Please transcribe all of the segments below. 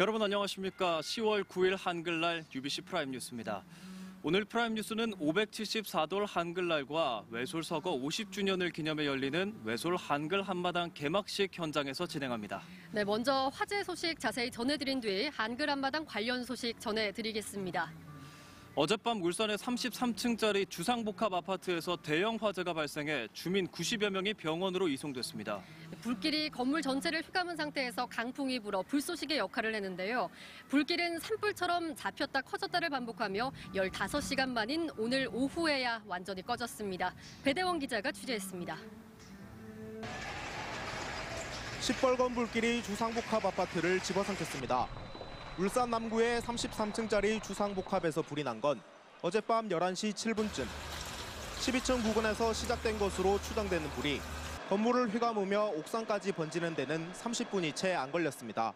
여러분 안녕하십니까? 10월 9일 한글날 UBC 프라임 뉴스입니다. 오늘 프라임 뉴스는 574돌 한글날과 외솔 서거 50주년을 기념해 열리는 외솔 한글 한마당 개막식 현장에서 진행합니다. 네, 먼저 화재 소식 자세히 전해드린 뒤 한글 한마당 관련 소식 전해드리겠습니다. 어젯밤 울산의 33층짜리 주상복합 아파트에서 대형 화재가 발생해 주민 90여 명이 병원으로 이송됐습니다. 불길이 건물 전체를 휘감은 상태에서 강풍이 불어 불쏘시개 역할을 했는데요. 불길은 산불처럼 잡혔다 커졌다를 반복하며 15시간 만인 오늘 오후에야 완전히 꺼졌습니다. 배대원 기자가 취재했습니다. 시뻘건 불길이 주상복합 아파트를 집어삼켰습니다. 울산 남구의 33층짜리 주상복합에서 불이 난 건 어젯밤 11시 7분쯤 12층 부근에서 시작된 것으로 추정되는 불이 건물을 휘감으며 옥상까지 번지는 데는 30분이 채 안 걸렸습니다.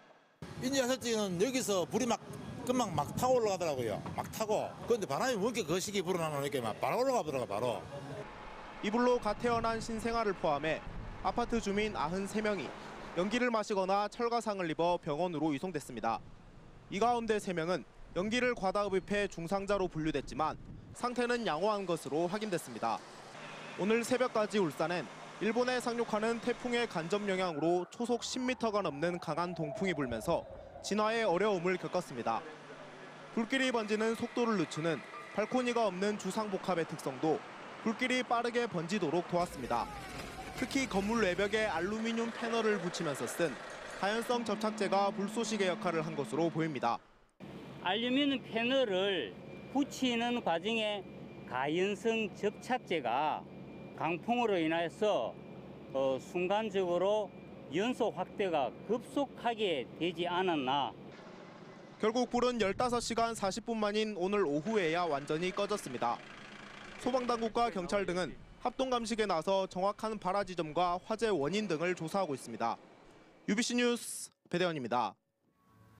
인제 아저씨는 여기서 불이 막 금방 막 타고 올라가더라고요. 막 타고. 그런데 바람이 왜 이렇게 거시기 불어나노 이렇게 막 바로 올라가더라고 바로. 이 불로 갓 태어난 신생아를 포함해 아파트 주민 93명이 연기를 마시거나 철가상을 입어 병원으로 이송됐습니다. 이 가운데 3명은 연기를 과다 흡입해 중상자로 분류됐지만 상태는 양호한 것으로 확인됐습니다. 오늘 새벽까지 울산엔 일본에 상륙하는 태풍의 간접 영향으로 초속 10m가 넘는 강한 동풍이 불면서 진화에 어려움을 겪었습니다. 불길이 번지는 속도를 늦추는 발코니가 없는 주상복합의 특성도 불길이 빠르게 번지도록 도왔습니다. 특히 건물 외벽에 알루미늄 패널을 붙이면서 쓴 가연성 접착제가 불쏘시개 역할을 한 것으로 보입니다. 알루미늄 패널을 붙이는 과정에 가연성 접착제가 강풍으로 인해서 어, 순간적으로 연소 확대가 급속하게 되지 않았나 결국 불은 15시간 40분 만인 오늘 오후에야 완전히 꺼졌습니다. 소방당국과 경찰 등은 합동 감식에 나서 정확한 발화 지점과 화재 원인 등을 조사하고 있습니다. UBC 뉴스 배대원입니다.